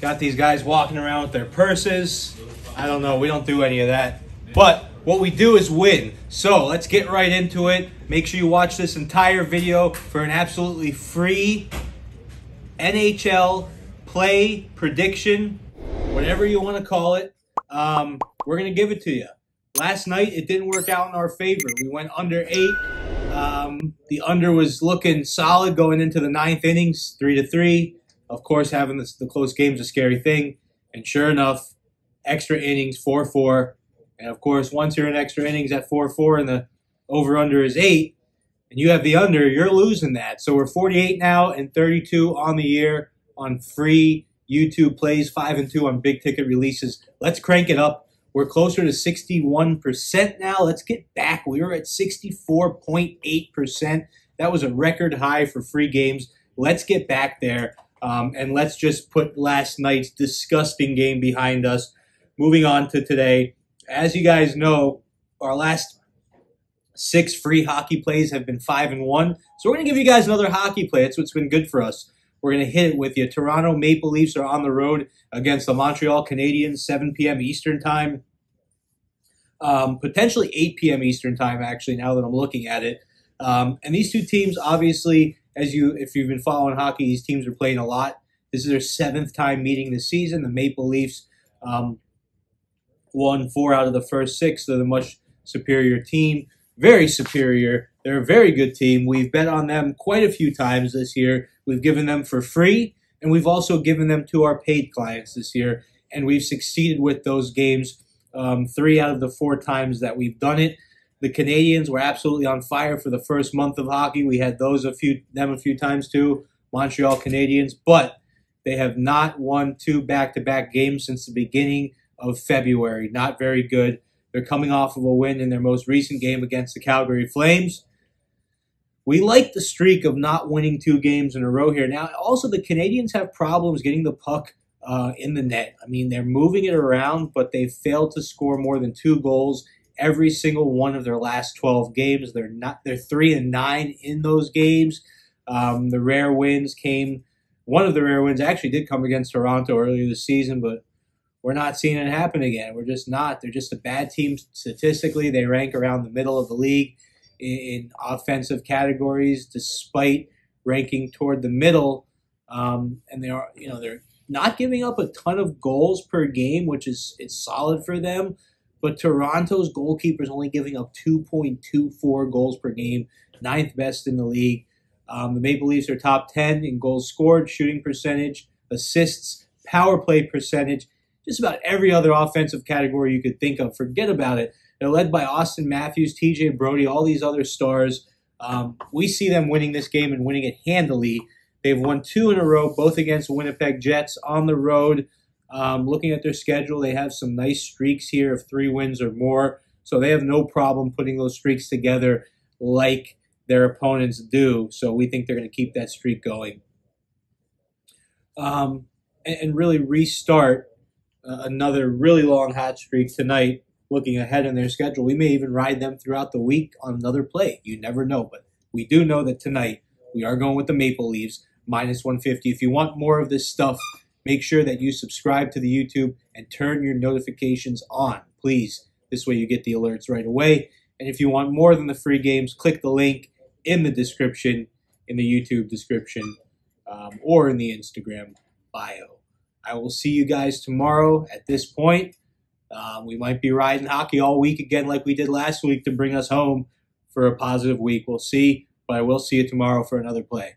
Got these guys walking around with their purses. I don't know. We don't do any of that. But what we do is win. So let's get right into it. Make sure you watch this entire video for an absolutely free NHL play prediction, whatever you want to call it. Um, we're going to give it to you. Last night, it didn't work out in our favor. We went under eight. Um, the under was looking solid going into the ninth innings, three to three. Of course, having this, the close game is a scary thing. And sure enough, extra innings, 4 4. And of course, once you're in extra innings at 4 4 and the over under is 8, and you have the under, you're losing that. So we're 48 now and 32 on the year on free YouTube plays, 5 and 2 on big ticket releases. Let's crank it up. We're closer to 61% now. Let's get back. We were at 64.8%. That was a record high for free games. Let's get back there. Um, and let's just put last night's disgusting game behind us. Moving on to today. As you guys know, our last six free hockey plays have been five and one. So we're going to give you guys another hockey play. That's what's been good for us. We're going to hit it with you. Toronto Maple Leafs are on the road against the Montreal Canadiens, 7 p.m. Eastern Time. Um, potentially 8 p.m. Eastern Time, actually, now that I'm looking at it. Um, and these two teams, obviously, as you if you've been following hockey, these teams are playing a lot. This is their seventh time meeting this season. The Maple Leafs um, won four out of the first six. They're the much superior team, very superior. They're a very good team. We've bet on them quite a few times this year. We've given them for free, and we've also given them to our paid clients this year, and we've succeeded with those games um, three out of the four times that we've done it. The Canadians were absolutely on fire for the first month of hockey. We had those a few them a few times too, Montreal Canadiens, but they have not won two back-to-back games since the beginning of February. Not very good. They're coming off of a win in their most recent game against the Calgary Flames. We like the streak of not winning two games in a row here. Now, also, the Canadians have problems getting the puck uh, in the net. I mean, they're moving it around, but they've failed to score more than two goals every single one of their last 12 games. They're not they're 3 and 9 in those games. Um, the rare wins came one of the rare wins actually did come against Toronto earlier this season, but we're not seeing it happen again. We're just not. They're just a bad team statistically. They rank around the middle of the league in, offensive categories, despite ranking toward the middle. Um, and they are, you know, they're not giving up a ton of goals per game, which is it's solid for them. But Toronto's goalkeeper is only giving up 2.24 goals per game, ninth best in the league. Um, the Maple Leafs are top 10 in goals scored, shooting percentage, assists, power play percentage, just about every other offensive category you could think of. Forget about it. They're led by Auston Matthews, TJ Brodie, all these other stars. Um, we see them winning this game and winning it handily. They've won two in a row, both against Winnipeg Jets on the road. Um, looking at their schedule, they have some nice streaks here of three wins or more. So they have no problem putting those streaks together like their opponents do. So we think they're going to keep that streak going. Um, and, and, really restart uh, another really long hot streak tonight, looking ahead in their schedule. We may even ride them throughout the week on another play. You never know. But we do know that tonight we are going with the Maple Leafs minus 150. If you want more of this stuff, Make sure that you subscribe to the YouTube and turn your notifications on, please. This way you get the alerts right away. And if you want more than the free games, click the link in the description, in the YouTube description, um, or in the Instagram bio. I will see you guys tomorrow at this point. Um, we might be riding hockey all week again, like we did last week, to bring us home for a positive week. We'll see, but I will see you tomorrow for another play.